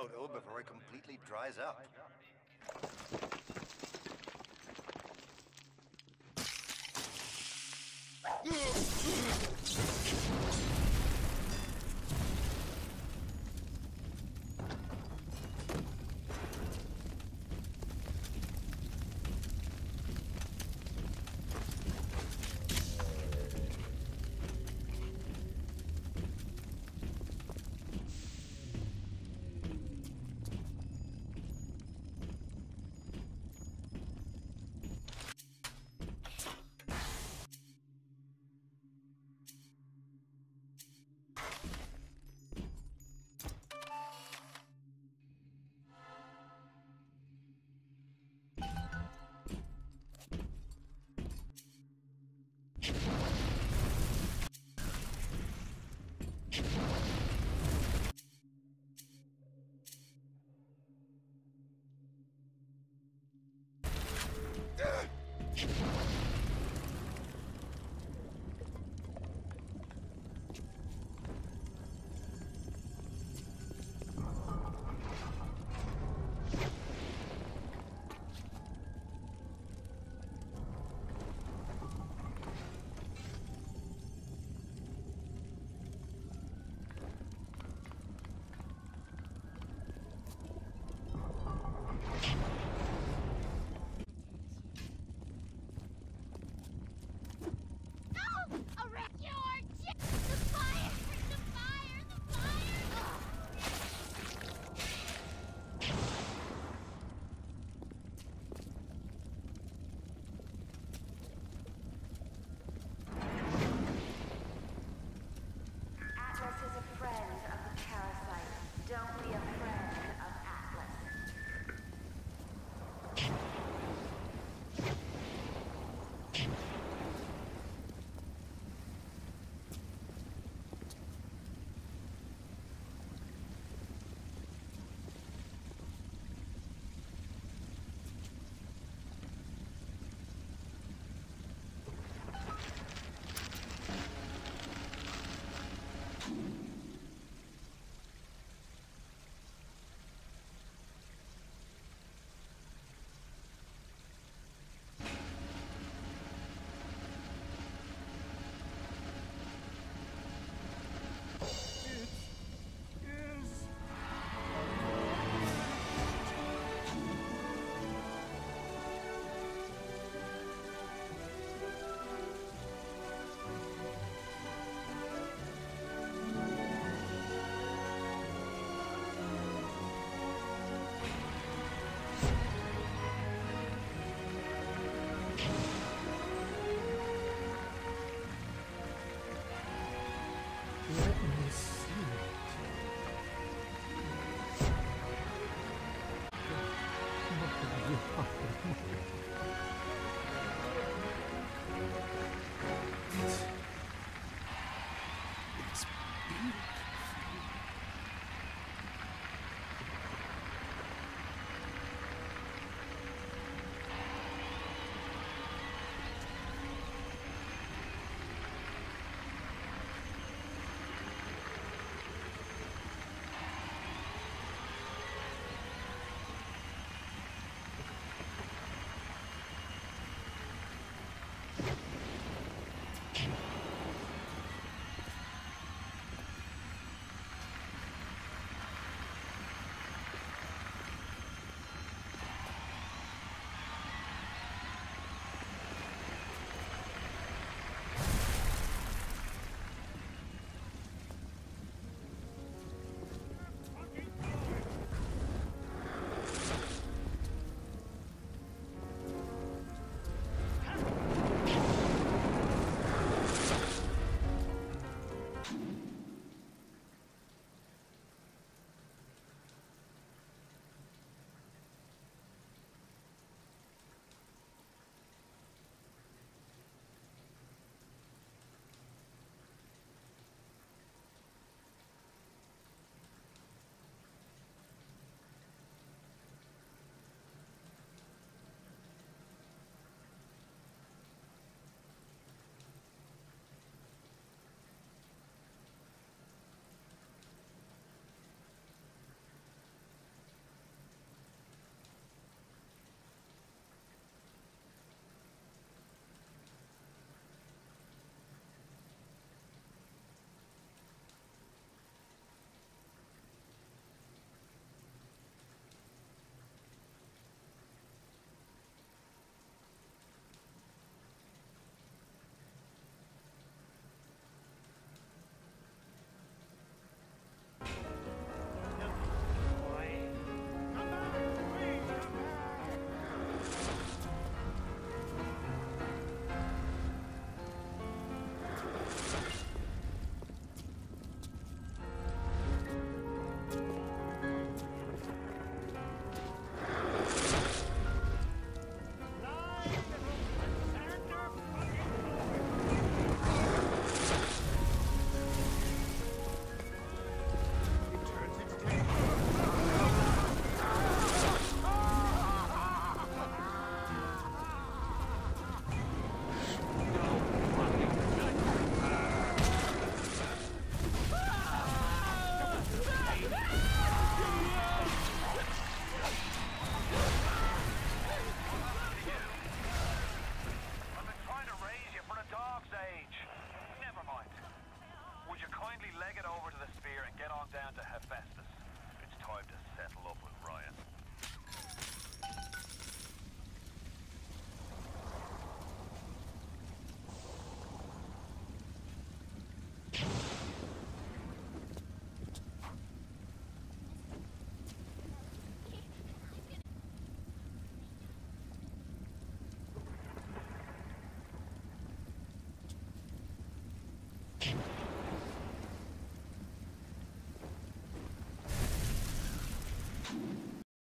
photo before it completely dries up. Oh, my God.